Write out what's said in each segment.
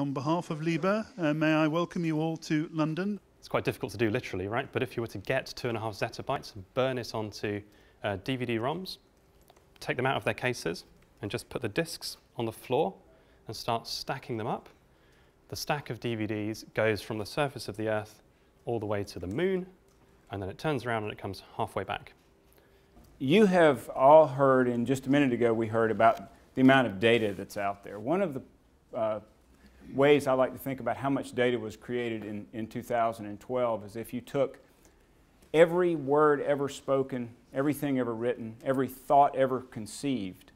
On behalf of LIBER, uh, may I welcome you all to London. It's quite difficult to do literally, right? But if you were to get two and a half zettabytes and burn it onto uh, DVD-ROMs, take them out of their cases and just put the discs on the floor and start stacking them up, the stack of DVDs goes from the surface of the Earth all the way to the moon, and then it turns around and it comes halfway back. You have all heard, and just a minute ago we heard about the amount of data that's out there. One of the uh, ways I like to think about how much data was created in, in 2012 is if you took every word ever spoken, everything ever written, every thought ever conceived,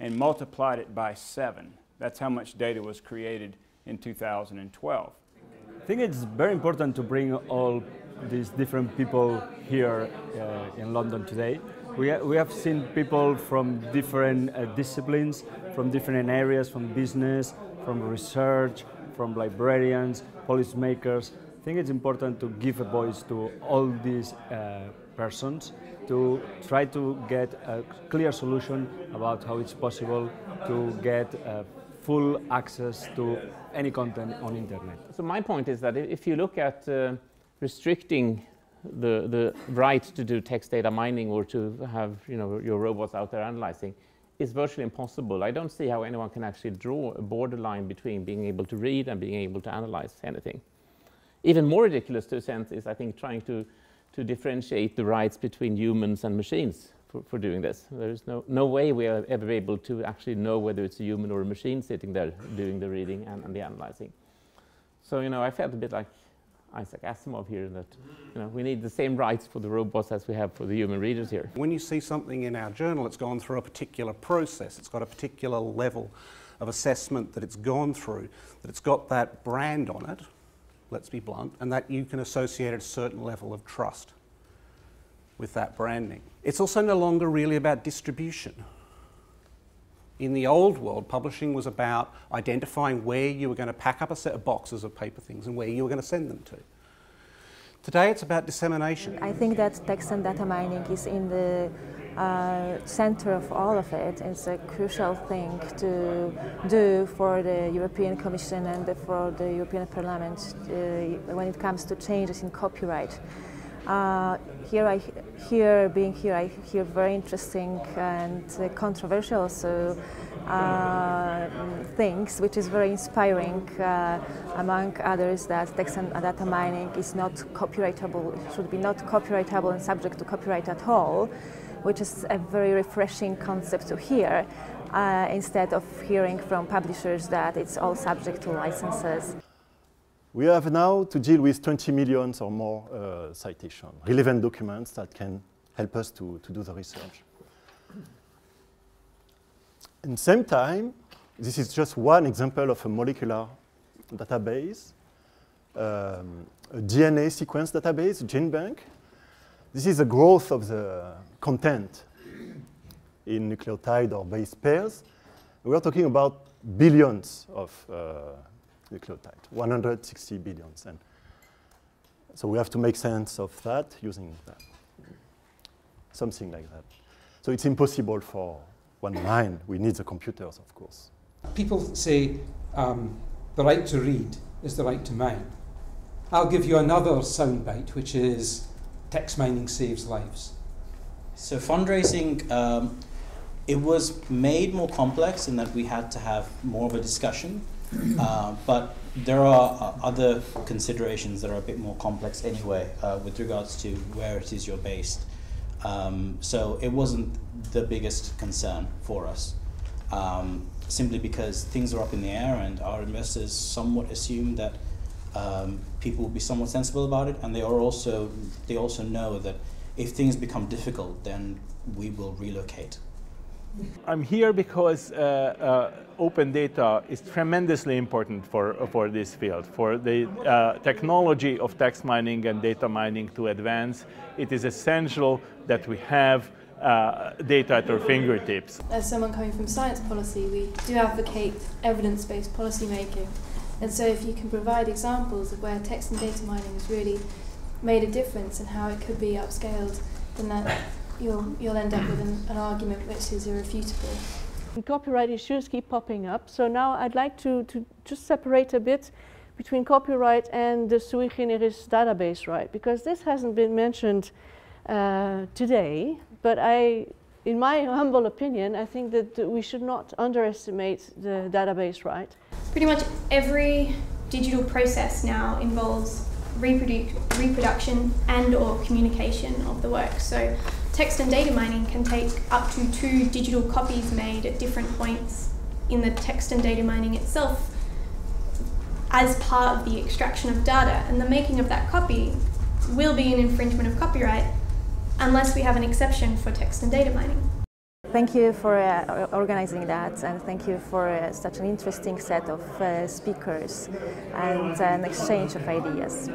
and multiplied it by seven. That's how much data was created in 2012. I think it's very important to bring all these different people here uh, in London today. We, ha we have seen people from different uh, disciplines, from different areas, from business, from research, from librarians, policymakers. I think it's important to give a voice to all these uh, persons to try to get a clear solution about how it's possible to get uh, full access to any content on internet. So my point is that if you look at uh, restricting the, the right to do text data mining or to have you know, your robots out there analyzing, is virtually impossible. I don't see how anyone can actually draw a borderline between being able to read and being able to analyze anything. Even more ridiculous to a sense is, I think, trying to, to differentiate the rights between humans and machines for, for doing this. There's no, no way we are ever able to actually know whether it's a human or a machine sitting there doing the reading and, and the analyzing. So, you know, I felt a bit like Isaac Asimov here that you know, we need the same rights for the robots as we have for the human readers here. When you see something in our journal, it's gone through a particular process, it's got a particular level of assessment that it's gone through, that it's got that brand on it, let's be blunt, and that you can associate a certain level of trust with that branding. It's also no longer really about distribution. In the old world, publishing was about identifying where you were going to pack up a set of boxes of paper things and where you were going to send them to. Today it's about dissemination. I think that text and data mining is in the uh, center of all of it. It's a crucial thing to do for the European Commission and for the European Parliament uh, when it comes to changes in copyright. Uh, here, I hear being here, I hear very interesting and uh, controversial also uh, things, which is very inspiring. Uh, among others, that text and data mining is not copyrightable, should be not copyrightable and subject to copyright at all, which is a very refreshing concept to hear. Uh, instead of hearing from publishers that it's all subject to licenses. We have now to deal with 20 million or more uh, citations, relevant documents that can help us to, to do the research. In the same time, this is just one example of a molecular database, um, a DNA sequence database, GenBank. This is the growth of the content in nucleotide or base pairs. We are talking about billions of uh, nucleotide, 160 billions. And so we have to make sense of that using that, something like that. So it's impossible for one mind. We need the computers, of course. People say um, the right to read is the right to mine. I'll give you another soundbite, which is text mining saves lives. So fundraising, um, it was made more complex in that we had to have more of a discussion uh, but there are uh, other considerations that are a bit more complex anyway uh, with regards to where it is you're based. Um, so it wasn't the biggest concern for us, um, simply because things are up in the air and our investors somewhat assume that um, people will be somewhat sensible about it, and they are also they also know that if things become difficult, then we will relocate. I'm here because uh, uh, open data is tremendously important for, for this field. For the uh, technology of text mining and data mining to advance, it is essential that we have uh, data at our fingertips. As someone coming from science policy, we do advocate evidence-based policy making. And so if you can provide examples of where text and data mining has really made a difference and how it could be upscaled, then that you'll, you'll end up with an, an argument which is irrefutable. Copyright issues keep popping up, so now I'd like to, to just separate a bit between copyright and the sui generis database right, because this hasn't been mentioned uh, today, but I, in my humble opinion, I think that we should not underestimate the database right. Pretty much every digital process now involves reprodu reproduction and or communication of the work. So text and data mining can take up to two digital copies made at different points in the text and data mining itself as part of the extraction of data. And the making of that copy will be an infringement of copyright unless we have an exception for text and data mining. Thank you for uh, organizing that and thank you for uh, such an interesting set of uh, speakers and an exchange of ideas.